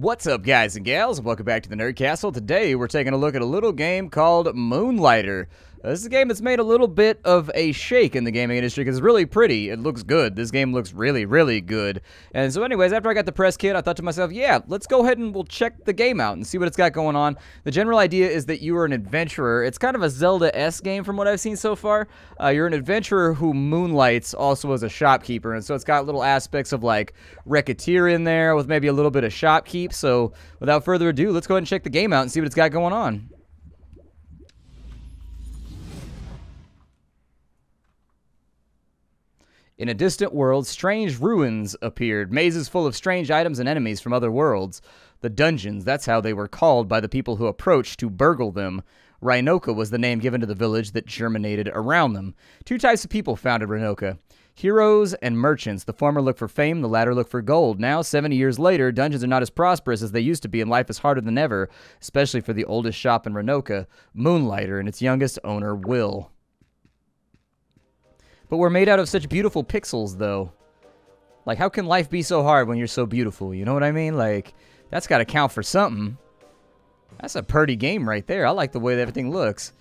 What's up, guys and gals? Welcome back to the Nerd Castle. Today, we're taking a look at a little game called Moonlighter. This is a game that's made a little bit of a shake in the gaming industry because it's really pretty. It looks good. This game looks really, really good. And so anyways, after I got the press kit, I thought to myself, yeah, let's go ahead and we'll check the game out and see what it's got going on. The general idea is that you are an adventurer. It's kind of a Zelda-esque game from what I've seen so far. Uh, you're an adventurer who moonlights also as a shopkeeper. And so it's got little aspects of like Recettear in there with maybe a little bit of Shoppekeep. So without further ado, let's go ahead and check the game out and see what it's got going on. In a distant world, strange ruins appeared, mazes full of strange items and enemies from other worlds. The dungeons, that's how they were called by the people who approached to burgle them. Rynoka was the name given to the village that germinated around them. Two types of people founded Rynoka. Heroes and merchants. The former look for fame, the latter look for gold. Now, 70 years later, dungeons are not as prosperous as they used to be, and life is harder than ever, especially for the oldest shop in Rynoka, Moonlighter, and its youngest owner, Will. But we're made out of such beautiful pixels, though. Like, how can life be so hard when you're so beautiful? You know what I mean? Like, that's got to count for something. That's a pretty game right there. I like the way that everything looks.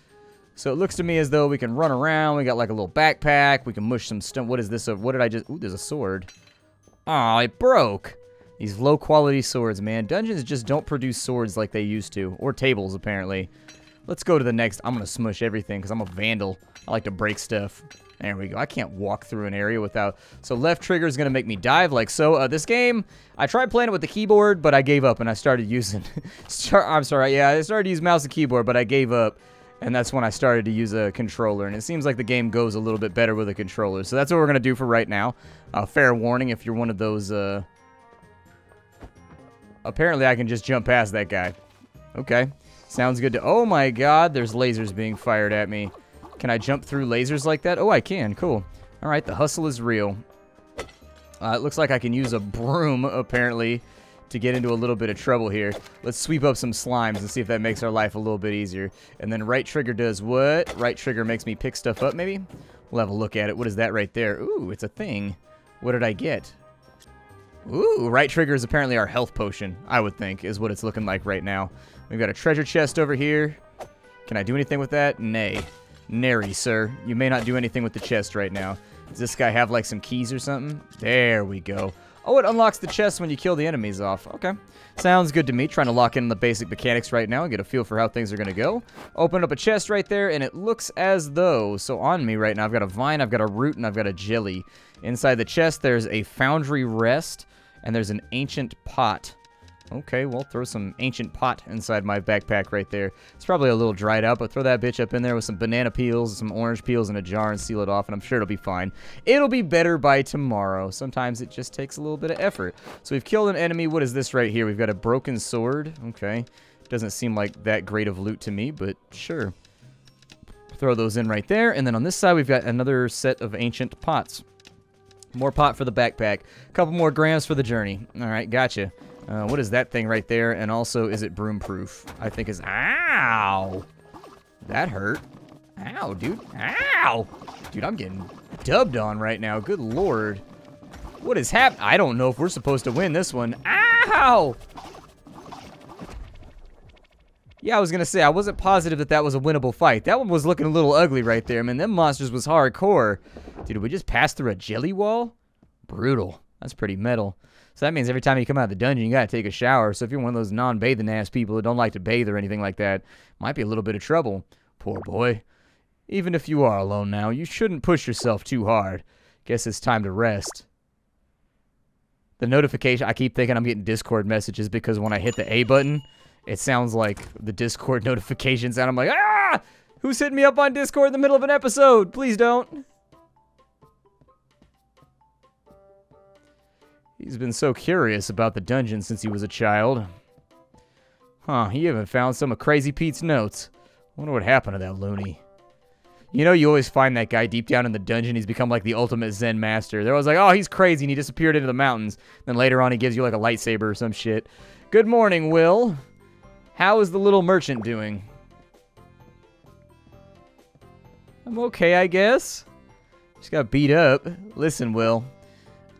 So it looks to me as though we can run around. We got like a little backpack. We can mush some stuff. What is this? What did I just... Ooh, there's a sword. Aw, it broke. These low-quality swords, man. Dungeons just don't produce swords like they used to. Or tables, apparently. Let's go to the next. I'm going to smush everything because I'm a vandal. I like to break stuff. There we go. I can't walk through an area without... So left trigger is going to make me dive like so. Uh, this game, I tried playing it with the keyboard, but I gave up and I started using... I'm sorry. Yeah, I started to use mouse and keyboard, but I gave up. And that's when I started to use a controller. And it seems like the game goes a little bit better with a controller. So that's what we're going to do for right now. Uh, fair warning if you're one of those... Uh... Apparently I can just jump past that guy. Okay. Sounds good to... Oh my god, there's lasers being fired at me. Can I jump through lasers like that? Oh, I can. Cool. All right, the hustle is real. Uh, it looks like I can use a broom, apparently, to get into a little bit of trouble here. Let's sweep up some slimes and see if that makes our life a little bit easier. And then right trigger does what? Right trigger makes me pick stuff up, maybe? We'll have a look at it. What is that right there? Ooh, it's a thing. What did I get? Ooh, right trigger is apparently our health potion, I would think, is what it's looking like right now. We've got a treasure chest over here. Can I do anything with that? Nay. Nary, sir. You may not do anything with the chest right now. Does this guy have, like, some keys or something? There we go. Oh, it unlocks the chest when you kill the enemies off. Okay. Sounds good to me. Trying to lock in the basic mechanics right now and get a feel for how things are going to go. Open up a chest right there, and it looks as though... So on me right now, I've got a vine, I've got a root, and I've got a jelly. Inside the chest, there's a foundry rest, and there's an ancient pot. Okay, well, throw some ancient pot inside my backpack right there. It's probably a little dried out, but throw that bitch up in there with some banana peels, some orange peels in a jar and seal it off, and I'm sure it'll be fine. It'll be better by tomorrow. Sometimes it just takes a little bit of effort. So we've killed an enemy. What is this right here? We've got a broken sword. Okay. Doesn't seem like that great of loot to me, but sure. Throw those in right there. And then on this side, we've got another set of ancient pots. More pot for the backpack. A couple more grams for the journey. All right, gotcha. Uh, what is that thing right there? And also, is it broom-proof? I think is... Ow! That hurt. Ow, dude. Ow! Dude, I'm getting dubbed on right now. Good lord. What is happening? I don't know if we're supposed to win this one. Ow! Yeah, I was to say, I wasn't positive that that was a winnable fight. That one was looking a little ugly right there. I mean, them monsters was hardcore. Dude, we just passed through a jelly wall? Brutal. That's pretty metal. So that means every time you come out of the dungeon, you got to take a shower. So if you're one of those non-bathing ass people that don't like to bathe or anything like that, might be a little bit of trouble. Poor boy. Even if you are alone now, you shouldn't push yourself too hard. Guess it's time to rest. The notification, I keep thinking I'm getting Discord messages because when I hit the A button, it sounds like the Discord notifications, and I'm like, ah! Who's hitting me up on Discord in the middle of an episode? Please don't. He's been so curious about the dungeon since he was a child. Huh, he even found some of Crazy Pete's notes. wonder what happened to that loony. You know, you always find that guy deep down in the dungeon. He's become like the ultimate Zen master. They're always like, oh, he's crazy, and he disappeared into the mountains. Then later on, he gives you like a lightsaber or some shit. Good morning, Will. How is the little merchant doing? I'm okay, I guess. Just got beat up. Listen, Will.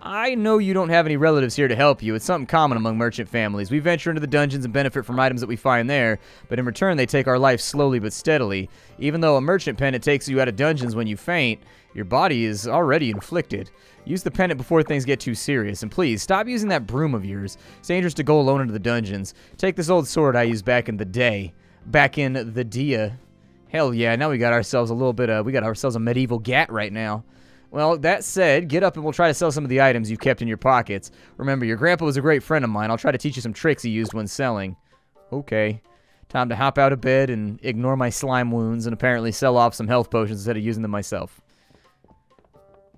I know you don't have any relatives here to help you. It's something common among merchant families. We venture into the dungeons and benefit from items that we find there, but in return they take our life slowly but steadily. Even though a merchant pendant takes you out of dungeons when you faint, your body is already inflicted. Use the pendant before things get too serious, and please, stop using that broom of yours. It's dangerous to go alone into the dungeons. Take this old sword I used back in the day. Back in the dia. Hell yeah, now we got ourselves a little bit of, we got ourselves a medieval gat right now. Well, that said, get up and we'll try to sell some of the items you've kept in your pockets. Remember, your grandpa was a great friend of mine. I'll try to teach you some tricks he used when selling. Okay. Time to hop out of bed and ignore my slime wounds and apparently sell off some health potions instead of using them myself.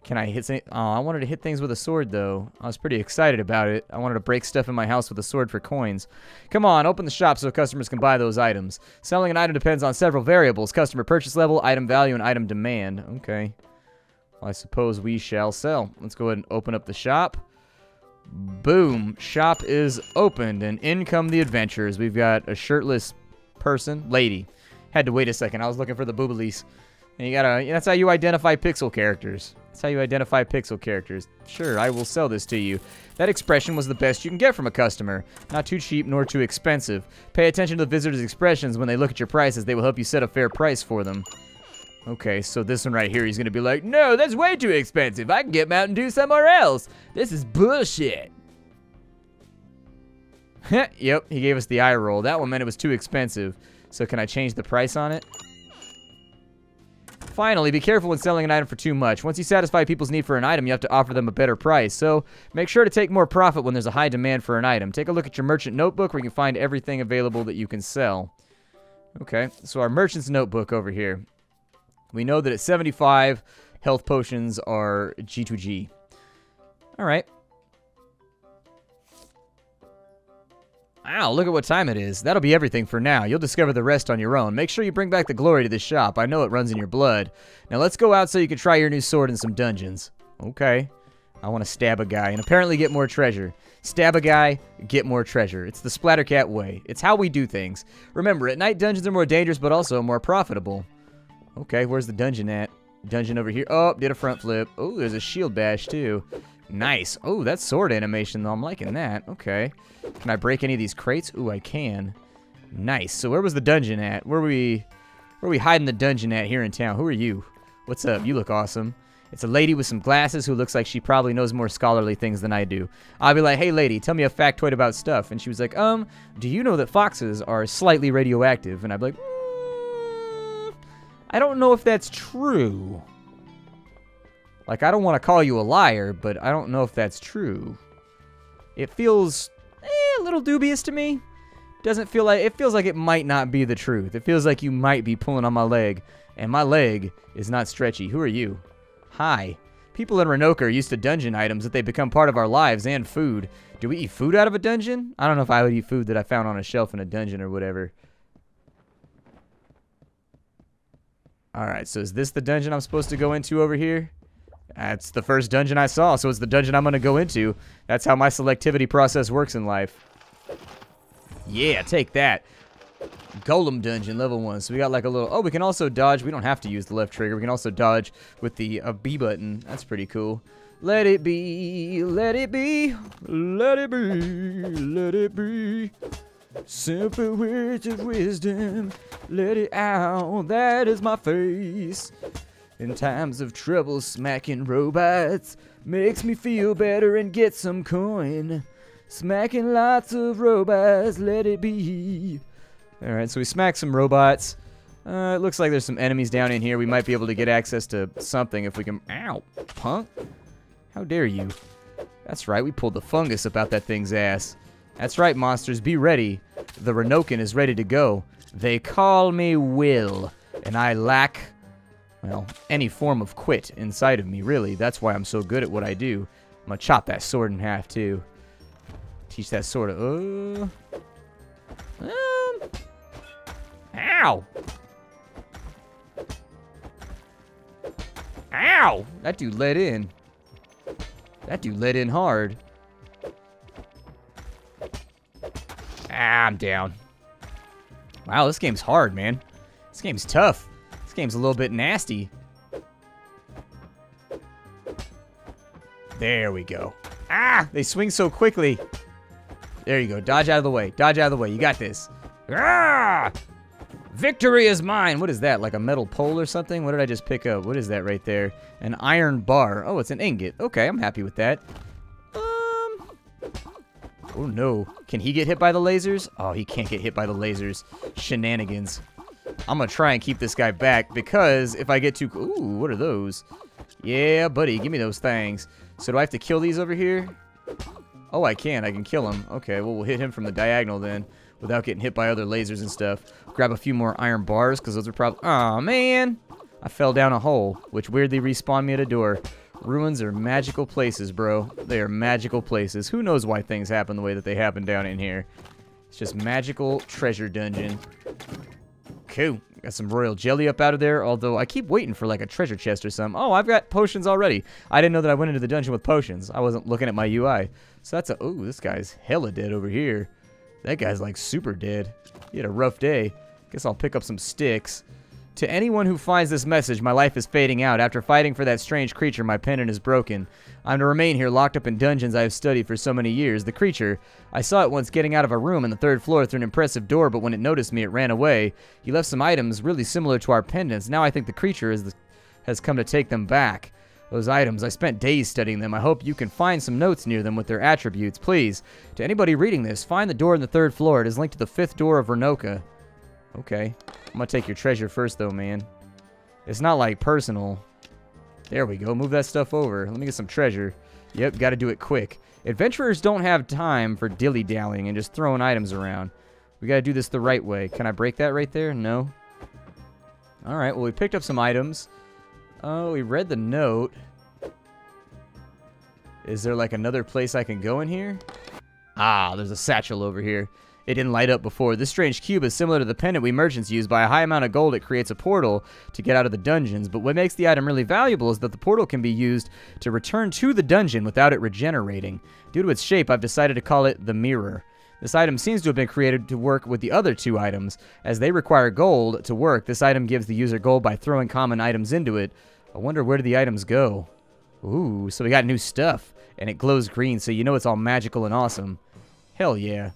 Can I hit Oh, I wanted to hit things with a sword, though. I was pretty excited about it. I wanted to break stuff in my house with a sword for coins. Come on, open the shop so customers can buy those items. Selling an item depends on several variables. Customer purchase level, item value, and item demand. Okay. I suppose we shall sell. Let's go ahead and open up the shop. Boom. Shop is opened, and in come the adventures. We've got a shirtless person. Lady. Had to wait a second. I was looking for the booblies. And you gotta, that's how you identify pixel characters. That's how you identify pixel characters. Sure, I will sell this to you. That expression was the best you can get from a customer. Not too cheap nor too expensive. Pay attention to the visitor's expressions when they look at your prices. They will help you set a fair price for them. Okay, so this one right here, he's gonna be like, No, that's way too expensive. I can get Mountain Dew somewhere else. This is bullshit. yep, he gave us the eye roll. That one meant it was too expensive. So can I change the price on it? Finally, be careful when selling an item for too much. Once you satisfy people's need for an item, you have to offer them a better price. So make sure to take more profit when there's a high demand for an item. Take a look at your merchant notebook where you can find everything available that you can sell. Okay, so our merchant's notebook over here. We know that at 75, health potions are G2G. All right. Wow, look at what time it is. That'll be everything for now. You'll discover the rest on your own. Make sure you bring back the glory to this shop. I know it runs in your blood. Now let's go out so you can try your new sword in some dungeons. Okay. I want to stab a guy and apparently get more treasure. Stab a guy, get more treasure. It's the Splattercat way. It's how we do things. Remember, at night dungeons are more dangerous but also more profitable. Okay, where's the dungeon at? Dungeon over here. Oh, did a front flip. Oh, there's a shield bash too. Nice. Oh, that sword animation, though. I'm liking that. Okay. Can I break any of these crates? Ooh, I can. Nice. So where was the dungeon at? Where we where we hiding the dungeon at here in town? Who are you? What's up? You look awesome. It's a lady with some glasses who looks like she probably knows more scholarly things than I do. I'll be like, hey lady, tell me a factoid about stuff. And she was like, um, do you know that foxes are slightly radioactive? And I'd be like, mm, I don't know if that's true. Like, I don't want to call you a liar, but I don't know if that's true. It feels eh, a little dubious to me. Doesn't feel like, it feels like it might not be the truth. It feels like you might be pulling on my leg, and my leg is not stretchy. Who are you? Hi. People in Renoka are used to dungeon items that they become part of our lives and food. Do we eat food out of a dungeon? I don't know if I would eat food that I found on a shelf in a dungeon or whatever. Alright, so is this the dungeon I'm supposed to go into over here? That's the first dungeon I saw, so it's the dungeon I'm going to go into. That's how my selectivity process works in life. Yeah, take that. Golem dungeon, level 1. So we got like a little... Oh, we can also dodge. We don't have to use the left trigger. We can also dodge with the uh, B button. That's pretty cool. Let it be, let it be, let it be, let it be. Simple words of wisdom, let it out, that is my face. In times of trouble, smacking robots makes me feel better and get some coin. Smacking lots of robots, let it be. Alright, so we smack some robots. Uh, it looks like there's some enemies down in here. We might be able to get access to something if we can... Ow! Punk! How dare you? That's right, we pulled the fungus about that thing's ass. That's right, monsters, be ready. The Renokan is ready to go. They call me Will, and I lack well, any form of quit inside of me, really. That's why I'm so good at what I do. I'm gonna chop that sword in half, too. Teach that sword to... Uh, um, ow! Ow! That dude let in. That dude let in hard. Ah, I'm down. Wow, this game's hard, man. This game's tough. This game's a little bit nasty. There we go. Ah! They swing so quickly. There you go. Dodge out of the way. Dodge out of the way. You got this. Ah! Victory is mine. What is that? Like a metal pole or something? What did I just pick up? What is that right there? An iron bar. Oh, it's an ingot. Okay, I'm happy with that. Oh, no. Can he get hit by the lasers? Oh, he can't get hit by the lasers. Shenanigans. I'm going to try and keep this guy back because if I get too... Ooh, what are those? Yeah, buddy. Give me those things. So do I have to kill these over here? Oh, I can. I can kill him. Okay, well, we'll hit him from the diagonal then without getting hit by other lasers and stuff. Grab a few more iron bars because those are probably... oh man! I fell down a hole, which weirdly respawned me at a door. Ruins are magical places, bro. They are magical places. Who knows why things happen the way that they happen down in here. It's just magical treasure dungeon. Cool. Got some royal jelly up out of there, although I keep waiting for like a treasure chest or something. Oh, I've got potions already. I didn't know that I went into the dungeon with potions. I wasn't looking at my UI. So that's a... Oh, this guy's hella dead over here. That guy's like super dead. He had a rough day. Guess I'll pick up some sticks. To anyone who finds this message, my life is fading out. After fighting for that strange creature, my pendant is broken. I'm to remain here locked up in dungeons I have studied for so many years. The creature, I saw it once getting out of a room on the third floor through an impressive door, but when it noticed me, it ran away. He left some items really similar to our pendants. Now I think the creature is the, has come to take them back. Those items, I spent days studying them. I hope you can find some notes near them with their attributes. Please, to anybody reading this, find the door on the third floor. It is linked to the fifth door of Renoka. Okay. I'm gonna take your treasure first, though, man. It's not, like, personal. There we go. Move that stuff over. Let me get some treasure. Yep, gotta do it quick. Adventurers don't have time for dilly-dallying and just throwing items around. We gotta do this the right way. Can I break that right there? No. Alright, well, we picked up some items. Oh, we read the note. Is there like another place I can go in here? Ah, there's a satchel over here. It didn't light up before. This strange cube is similar to the pendant we merchants use. By a high amount of gold, it creates a portal to get out of the dungeons. But what makes the item really valuable is that the portal can be used to return to the dungeon without it regenerating. Due to its shape, I've decided to call it the mirror. This item seems to have been created to work with the other two items. As they require gold to work, this item gives the user gold by throwing common items into it. I wonder where do the items go? Ooh, so we got new stuff. And it glows green, so you know it's all magical and awesome. Hell yeah.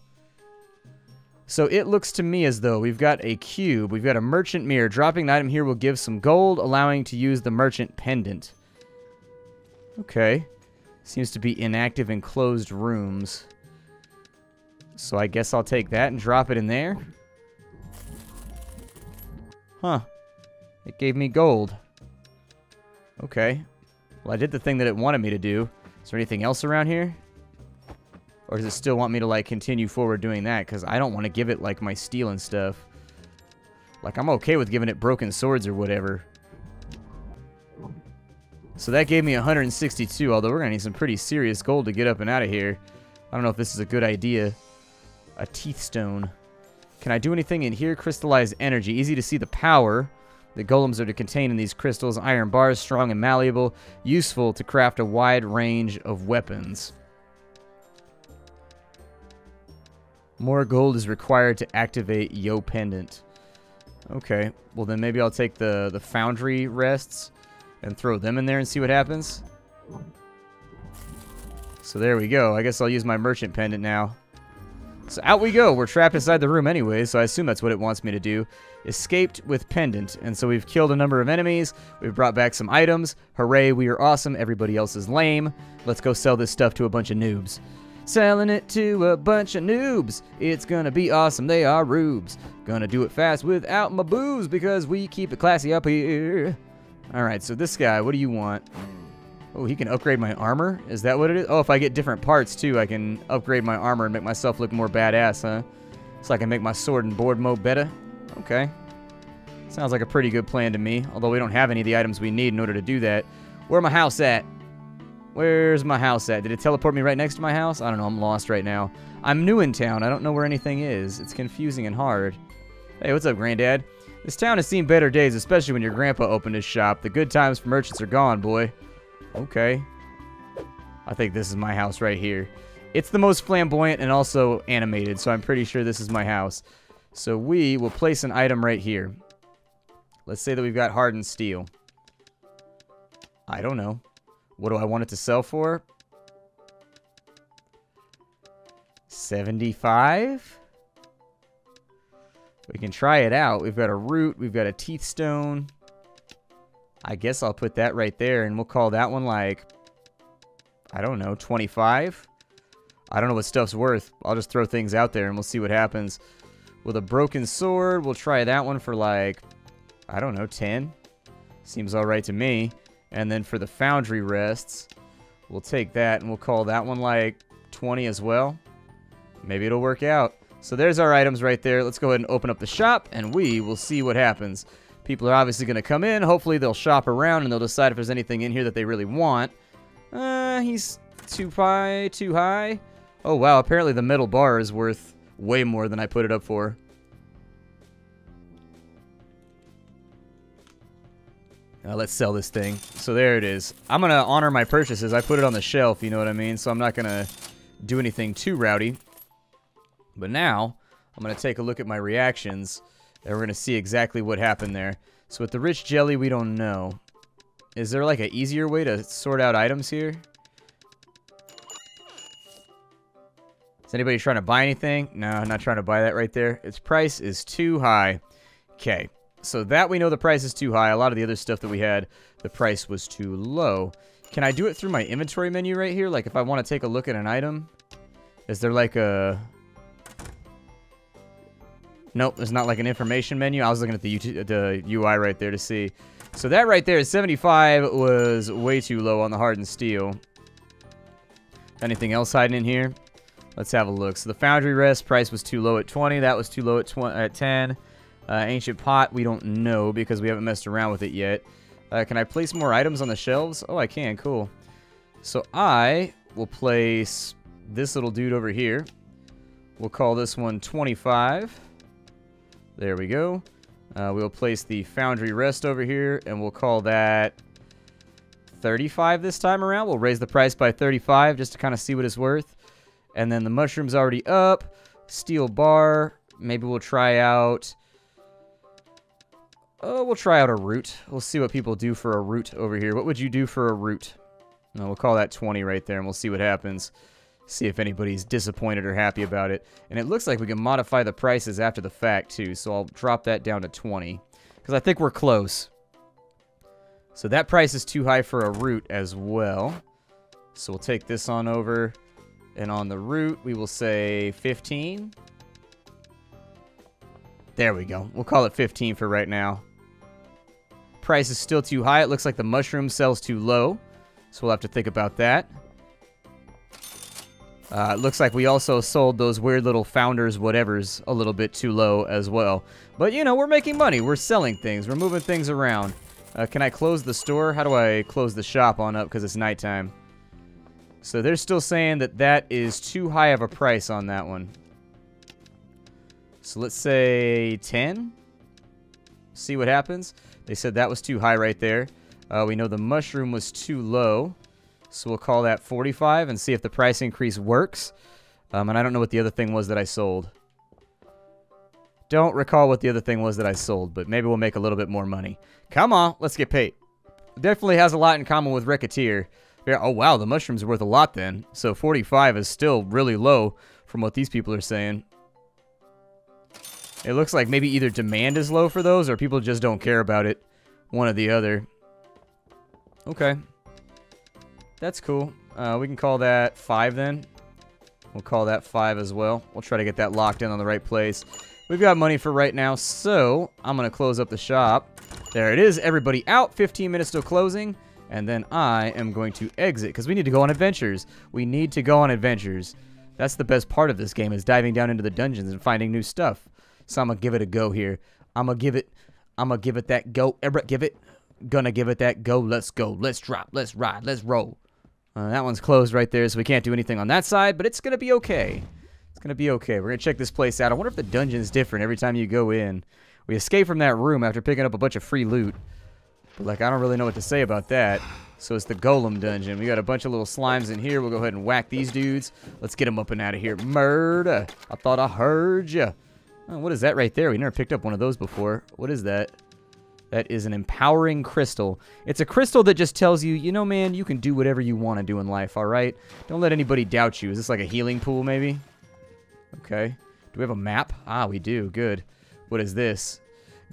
So it looks to me as though we've got a cube. We've got a merchant mirror. Dropping an item here will give some gold, allowing to use the merchant pendant. Okay. Seems to be inactive in closed rooms. So I guess I'll take that and drop it in there. Huh. It gave me gold. Okay. Well, I did the thing that it wanted me to do. Is there anything else around here? Or does it still want me to, like, continue forward doing that? Because I don't want to give it, like, my steel and stuff. Like, I'm okay with giving it broken swords or whatever. So that gave me 162, although we're going to need some pretty serious gold to get up and out of here. I don't know if this is a good idea. A teeth stone. Can I do anything in here? Crystallize energy. Easy to see the power. The golems are to contain in these crystals iron bars, strong and malleable, useful to craft a wide range of weapons. More gold is required to activate Yo Pendant. Okay, well then maybe I'll take the, the foundry rests and throw them in there and see what happens. So there we go. I guess I'll use my merchant pendant now. So out we go. We're trapped inside the room anyway, so I assume that's what it wants me to do. Escaped with pendant. And so we've killed a number of enemies. We've brought back some items. Hooray, we are awesome. Everybody else is lame. Let's go sell this stuff to a bunch of noobs. Selling it to a bunch of noobs. It's gonna be awesome. They are rubes. Gonna do it fast without my booze because we keep it classy up here. Alright, so this guy, what do you want? Oh, he can upgrade my armor? Is that what it is? Oh, if I get different parts, too, I can upgrade my armor and make myself look more badass, huh? So I can make my sword and board mode better? Okay. Sounds like a pretty good plan to me, although we don't have any of the items we need in order to do that. Where my house at? Where's my house at? Did it teleport me right next to my house? I don't know, I'm lost right now. I'm new in town, I don't know where anything is. It's confusing and hard. Hey, what's up, Granddad? This town has seen better days, especially when your grandpa opened his shop. The good times for merchants are gone, boy. Okay. I think this is my house right here. It's the most flamboyant and also animated, so I'm pretty sure this is my house. So we will place an item right here. Let's say that we've got hardened steel. I don't know. What do I want it to sell for? 75? We can try it out. We've got a root. We've got a teeth stone. I guess I'll put that right there, and we'll call that one like, I don't know, 25? I don't know what stuff's worth. I'll just throw things out there, and we'll see what happens. With a broken sword, we'll try that one for like, I don't know, 10? Seems all right to me. And then for the foundry rests, we'll take that and we'll call that one like 20 as well. Maybe it'll work out. So there's our items right there. Let's go ahead and open up the shop and we will see what happens. People are obviously going to come in. Hopefully they'll shop around and they'll decide if there's anything in here that they really want. Uh, he's too high, too high. Oh wow, apparently the metal bar is worth way more than I put it up for. Uh, let's sell this thing. So there it is. I'm going to honor my purchases. I put it on the shelf, you know what I mean? So I'm not going to do anything too rowdy. But now, I'm going to take a look at my reactions, and we're going to see exactly what happened there. So with the rich jelly, we don't know. Is there like an easier way to sort out items here? Is anybody trying to buy anything? No, I'm not trying to buy that right there. Its price is too high. Okay, so that we know the price is too high. A lot of the other stuff that we had, the price was too low. Can I do it through my inventory menu right here? Like if I want to take a look at an item? Is there like a... Nope, there's not like an information menu. I was looking at the, the UI right there to see. So that right there, 75 was way too low on the hardened steel. Anything else hiding in here? Let's have a look. So the foundry rest price was too low at 20. That was too low at, at 10. Uh, ancient pot, we don't know because we haven't messed around with it yet. Uh, can I place more items on the shelves? Oh, I can. Cool. So I will place this little dude over here. We'll call this one 25. There we go. Uh, we'll place the foundry rest over here, and we'll call that 35 this time around. We'll raise the price by 35 just to kind of see what it's worth. And then the mushroom's already up. Steel bar. Maybe we'll try out Oh, we'll try out a root. We'll see what people do for a root over here. What would you do for a root? No, we'll call that 20 right there, and we'll see what happens. See if anybody's disappointed or happy about it. And it looks like we can modify the prices after the fact, too. So I'll drop that down to 20. Because I think we're close. So that price is too high for a root as well. So we'll take this on over. And on the root, we will say 15. There we go. We'll call it 15 for right now price is still too high. It looks like the mushroom sells too low. So we'll have to think about that. Uh, it looks like we also sold those weird little founders whatevers a little bit too low as well. But, you know, we're making money. We're selling things. We're moving things around. Uh, can I close the store? How do I close the shop on up because it's nighttime? So they're still saying that that is too high of a price on that one. So let's say 10. See what happens. They said that was too high right there. Uh, we know the mushroom was too low. So we'll call that 45 and see if the price increase works. Um, and I don't know what the other thing was that I sold. Don't recall what the other thing was that I sold, but maybe we'll make a little bit more money. Come on, let's get paid. Definitely has a lot in common with Recettear. Yeah, oh wow, the mushroom's worth a lot then. So 45 is still really low from what these people are saying. It looks like maybe either demand is low for those or people just don't care about it. One or the other. Okay. That's cool. Uh, we can call that 5 then. We'll call that 5 as well. We'll try to get that locked in on the right place. We've got money for right now, so I'm going to close up the shop. There it is. Everybody out. 15 minutes till closing. And then I am going to exit because we need to go on adventures. We need to go on adventures. That's the best part of this game is diving down into the dungeons and finding new stuff. So I'm gonna give it a go here. I'm gonna give it. I'm gonna give it that go. Give it. Gonna give it that go. Let's go. Let's drop. Let's ride. Let's roll. Uh, that one's closed right there, so we can't do anything on that side. But it's gonna be okay. It's gonna be okay. We're gonna check this place out. I wonder if the dungeon's different every time you go in. We escape from that room after picking up a bunch of free loot. But like, I don't really know what to say about that. So it's the Golem dungeon. We got a bunch of little slimes in here. We'll go ahead and whack these dudes. Let's get them up and out of here. Murder. I thought I heard you. Oh, what is that right there? We never picked up one of those before. What is that? That is an empowering crystal. It's a crystal that just tells you, you know, man, you can do whatever you want to do in life, all right? Don't let anybody doubt you. Is this like a healing pool, maybe? Okay. Do we have a map? Ah, we do. Good. What is this?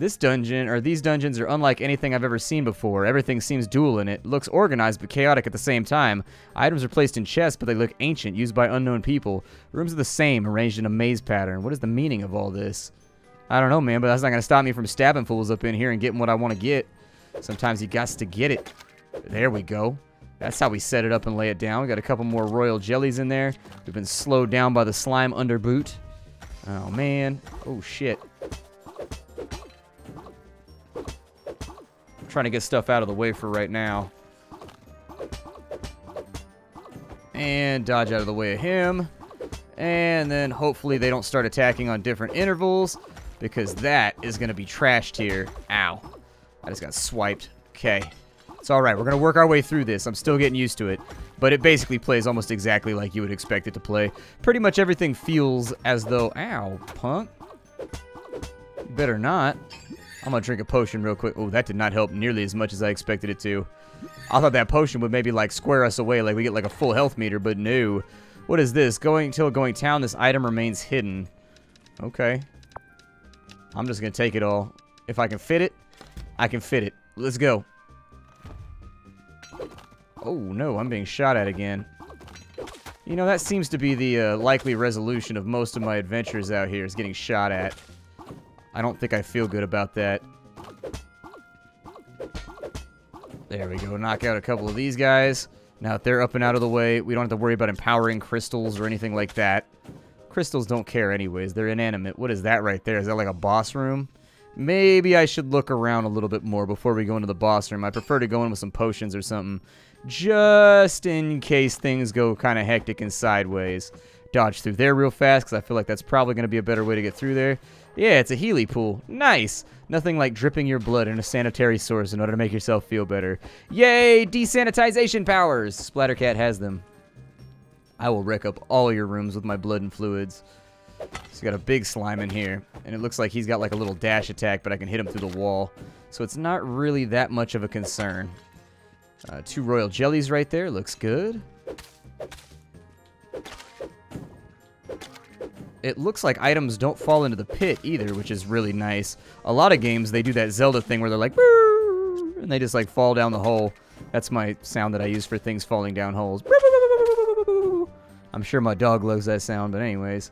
This dungeon, or these dungeons, are unlike anything I've ever seen before. Everything seems dual in it. Looks organized but chaotic at the same time. Items are placed in chests, but they look ancient, used by unknown people. Rooms are the same, arranged in a maze pattern. What is the meaning of all this? I don't know, man, but that's not going to stop me from stabbing fools up in here and getting what I want to get. Sometimes you got to get it. There we go. That's how we set it up and lay it down. We got a couple more royal jellies in there. We've been slowed down by the slime under boot. Oh, man. Oh, shit. Trying to get stuff out of the way for right now. And dodge out of the way of him. And then hopefully they don't start attacking on different intervals because that is going to be trashed here. Ow. I just got swiped. Okay. It's alright. We're going to work our way through this. I'm still getting used to it. But it basically plays almost exactly like you would expect it to play. Pretty much everything feels as though... Ow, punk. Better not. I'm to drink a potion real quick. Oh, that did not help nearly as much as I expected it to. I thought that potion would maybe, like, square us away. Like, we get, like, a full health meter. But no. What is this? Going until going town, this item remains hidden. Okay. I'm just to take it all. If I can fit it, I can fit it. Let's go. Oh, no, I'm being shot at again. You know, that seems to be the uh, likely resolution of most of my adventures out here, is getting shot at. I don't think I feel good about that. There we go. Knock out a couple of these guys. Now that they're up and out of the way, we don't have to worry about empowering crystals or anything like that. Crystals don't care anyways. They're inanimate. What is that right there? Is that like a boss room? Maybe I should look around a little bit more before we go into the boss room. I prefer to go in with some potions or something just in case things go kind of hectic and sideways. Dodge through there real fast because I feel like that's probably going to be a better way to get through there. Yeah, it's a Healy pool. Nice. Nothing like dripping your blood in a sanitary source in order to make yourself feel better. Yay, desanitization powers. Splattercat has them. I will wreck up all your rooms with my blood and fluids. He's got a big slime in here, and it looks like he's got like a little dash attack, but I can hit him through the wall. So it's not really that much of a concern. Uh, two royal jellies right there. Looks good. It looks like items don't fall into the pit either, which is really nice. A lot of games, they do that Zelda thing where they're like, and they just like fall down the hole. That's my sound that I use for things falling down holes. I'm sure my dog loves that sound, but anyways.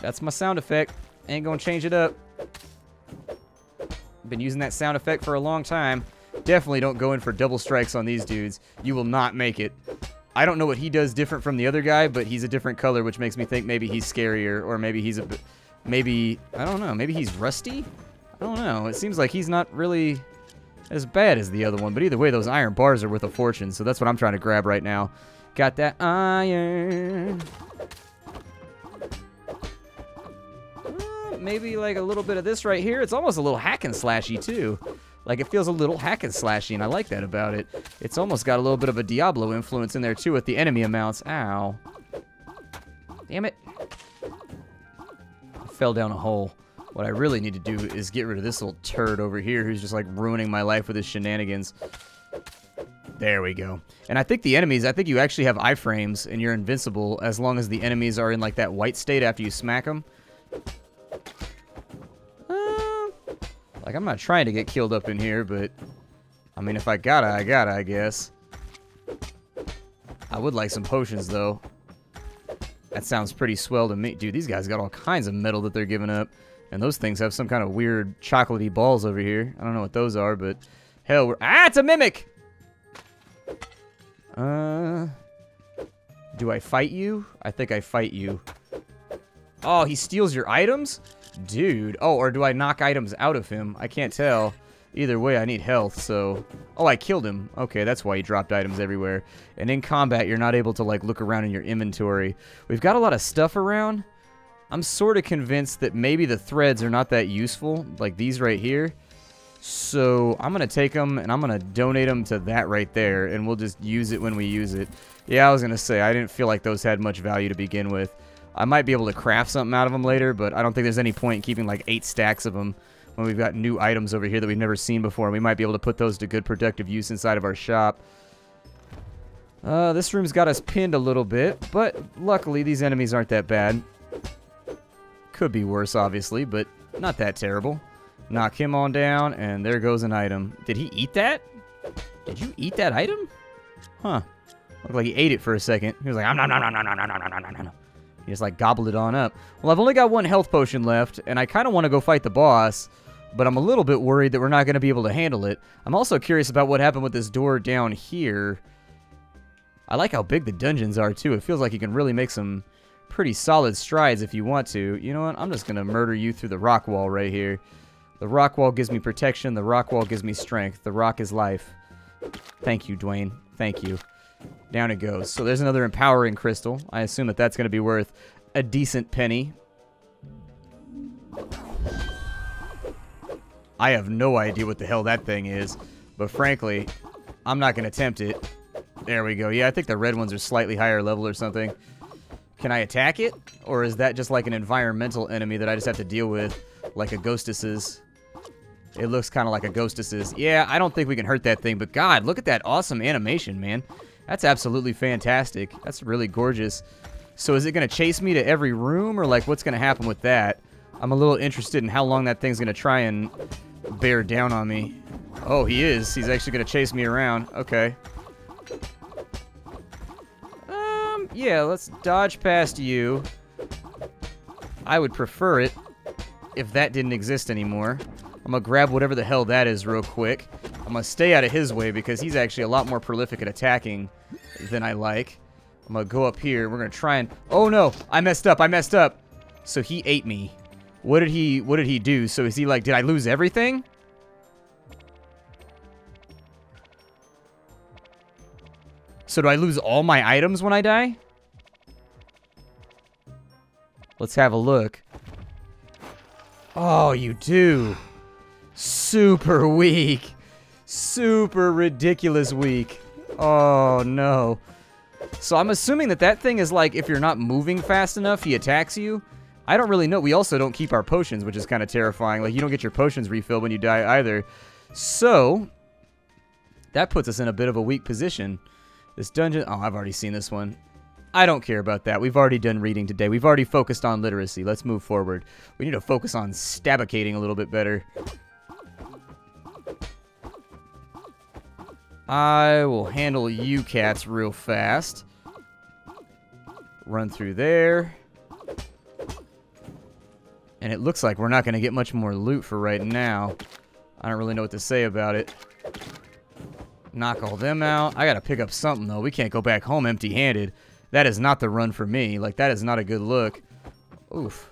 That's my sound effect. Ain't gonna change it up. Been using that sound effect for a long time. Definitely don't go in for double strikes on these dudes. You will not make it. I don't know what he does different from the other guy, but he's a different color, which makes me think maybe he's scarier, or maybe he's a. Maybe... I don't know. Maybe he's rusty? I don't know. It seems like he's not really as bad as the other one, but either way, those iron bars are worth a fortune, so that's what I'm trying to grab right now. Got that iron. Uh, maybe like a little bit of this right here. It's almost a little hack and slashy, too. Like, it feels a little hack and slashy, and I like that about it. It's almost got a little bit of a Diablo influence in there, too, with the enemy amounts. Ow. Damn it. I fell down a hole. What I really need to do is get rid of this little turd over here who's just, like, ruining my life with his shenanigans. There we go. And I think the enemies, I think you actually have iframes, and you're invincible as long as the enemies are in, like, that white state after you smack them. Like, I'm not trying to get killed up in here, but... I mean, if I gotta, I gotta, I guess. I would like some potions, though. That sounds pretty swell to me. Dude, these guys got all kinds of metal that they're giving up. And those things have some kind of weird chocolatey balls over here. I don't know what those are, but... Hell, we're... Ah, it's a mimic! Uh... Do I fight you? I think I fight you. Oh, he steals your items? Dude. Oh, or do I knock items out of him? I can't tell. Either way, I need health, so... Oh, I killed him. Okay, that's why he dropped items everywhere. And in combat, you're not able to, like, look around in your inventory. We've got a lot of stuff around. I'm sort of convinced that maybe the threads are not that useful, like these right here. So I'm going to take them and I'm going to donate them to that right there, and we'll just use it when we use it. Yeah, I was going to say, I didn't feel like those had much value to begin with. I might be able to craft something out of them later, but I don't think there's any point in keeping like eight stacks of them when we've got new items over here that we've never seen before. We might be able to put those to good productive use inside of our shop. Uh, this room's got us pinned a little bit, but luckily these enemies aren't that bad. Could be worse, obviously, but not that terrible. Knock him on down, and there goes an item. Did he eat that? Did you eat that item? Huh. Looked like he ate it for a second. He was like, nom, nom, nom, nom, nom, nom, nom, nom, nom, nom. He just like gobbled it on up. Well, I've only got one health potion left, and I kind of want to go fight the boss, but I'm a little bit worried that we're not going to be able to handle it. I'm also curious about what happened with this door down here. I like how big the dungeons are, too. It feels like you can really make some pretty solid strides if you want to. You know what? I'm just going to murder you through the rock wall right here. The rock wall gives me protection. The rock wall gives me strength. The rock is life. Thank you, Dwayne. Thank you. Down it goes. So there's another empowering crystal. I assume that that's going to be worth a decent penny. I have no idea what the hell that thing is. But frankly, I'm not going to attempt it. There we go. Yeah, I think the red ones are slightly higher level or something. Can I attack it? Or is that just like an environmental enemy that I just have to deal with? Like a Ghostess's? It looks kind of like a Ghostess's. Yeah, I don't think we can hurt that thing. But God, look at that awesome animation, man. That's absolutely fantastic. That's really gorgeous. So is it going to chase me to every room, or like what's going to happen with that? I'm a little interested in how long that thing's going to try and bear down on me. Oh, he is. He's actually going to chase me around. Okay. Um, yeah, let's dodge past you. I would prefer it if that didn't exist anymore. I'm going to grab whatever the hell that is real quick. I'm going to stay out of his way because he's actually a lot more prolific at attacking than I like. I'm going to go up here. We're going to try and... Oh, no. I messed up. I messed up. So he ate me. What did he What did he do? So is he like, did I lose everything? So do I lose all my items when I die? Let's have a look. Oh, you do. Super weak. Super ridiculous weak. Oh, no. So I'm assuming that that thing is like, if you're not moving fast enough, he attacks you. I don't really know. We also don't keep our potions, which is kind of terrifying. Like, you don't get your potions refilled when you die either. So, that puts us in a bit of a weak position. This dungeon... Oh, I've already seen this one. I don't care about that. We've already done reading today. We've already focused on literacy. Let's move forward. We need to focus on stabicating a little bit better. I will handle you cats real fast. Run through there. And it looks like we're not going to get much more loot for right now. I don't really know what to say about it. Knock all them out. I got to pick up something, though. We can't go back home empty-handed. That is not the run for me. Like, that is not a good look. Oof.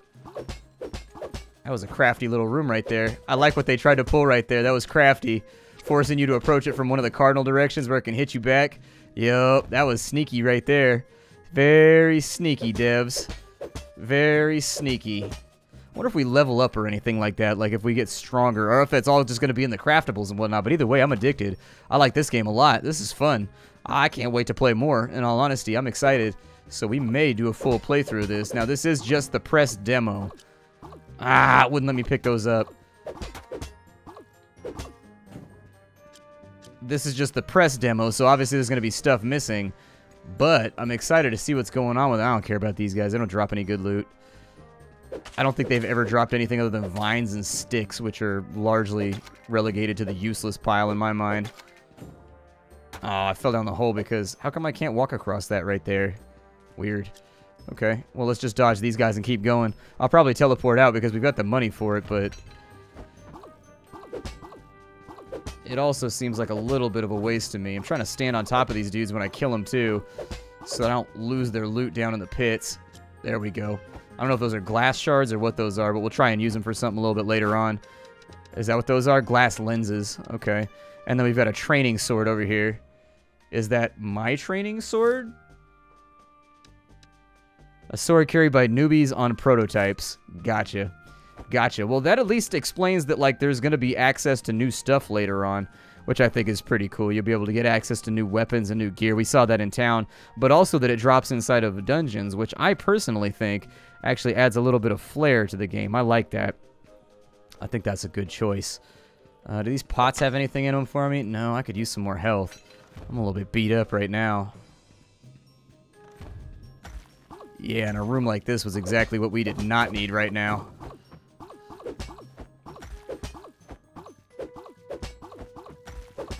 That was a crafty little room right there. I like what they tried to pull right there. That was crafty. Forcing you to approach it from one of the cardinal directions where it can hit you back. Yup, that was sneaky right there. Very sneaky, devs. Very sneaky wonder if we level up or anything like that, like if we get stronger, or if it's all just going to be in the craftables and whatnot. But either way, I'm addicted. I like this game a lot. This is fun. I can't wait to play more, in all honesty. I'm excited. So we may do a full playthrough of this. Now, this is just the press demo. Ah, wouldn't let me pick those up. This is just the press demo, so obviously there's going to be stuff missing. But I'm excited to see what's going on with it. I don't care about these guys. They don't drop any good loot. I don't think they've ever dropped anything other than vines and sticks, which are largely relegated to the useless pile in my mind. Oh, I fell down the hole because... How come I can't walk across that right there? Weird. Okay, well, let's just dodge these guys and keep going. I'll probably teleport out because we've got the money for it, but... It also seems like a little bit of a waste to me. I'm trying to stand on top of these dudes when I kill them, too, so I don't lose their loot down in the pits. There we go. I don't know if those are glass shards or what those are, but we'll try and use them for something a little bit later on. Is that what those are? Glass lenses. Okay. And then we've got a training sword over here. Is that my training sword? A sword carried by newbies on prototypes. Gotcha. Gotcha. Well, that at least explains that, like, there's going to be access to new stuff later on which I think is pretty cool. You'll be able to get access to new weapons and new gear. We saw that in town, but also that it drops inside of dungeons, which I personally think actually adds a little bit of flair to the game. I like that. I think that's a good choice. Uh, do these pots have anything in them for me? No, I could use some more health. I'm a little bit beat up right now. Yeah, and a room like this was exactly what we did not need right now.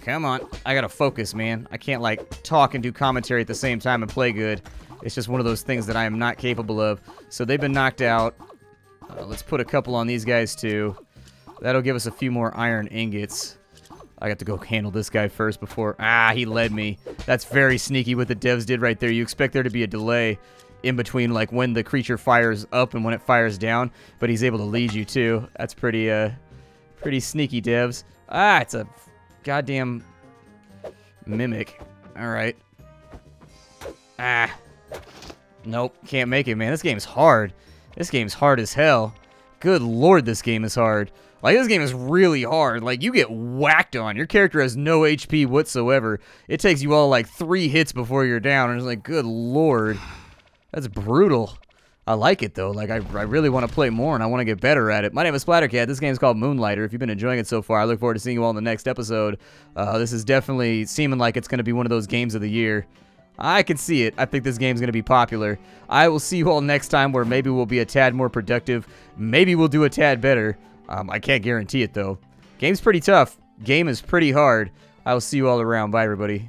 Come on. I gotta focus, man. I can't, like, talk and do commentary at the same time and play good. It's just one of those things that I am not capable of. So they've been knocked out. Uh, let's put a couple on these guys, too. That'll give us a few more iron ingots. I got to go handle this guy first before... Ah, he led me. That's very sneaky what the devs did right there. You expect there to be a delay in between, like, when the creature fires up and when it fires down. But he's able to lead you, too. That's pretty, uh... Pretty sneaky, devs. Ah, it's a goddamn mimic. Alright. Ah. Nope, can't make it, man. This game's hard. This game's hard as hell. Good lord, this game is hard. Like, this game is really hard. Like, you get whacked on. Your character has no HP whatsoever. It takes you all, like, three hits before you're down. And it's like, good lord. That's brutal. I like it though. Like I, I really want to play more and I want to get better at it. My name is Splattercat. This game is called Moonlighter. If you've been enjoying it so far, I look forward to seeing you all in the next episode. Uh, this is definitely seeming like it's going to be one of those games of the year. I can see it. I think this game's going to be popular. I will see you all next time where maybe we'll be a tad more productive. Maybe we'll do a tad better. Um, I can't guarantee it though. Game's pretty tough. Game is pretty hard. I will see you all around. Bye everybody.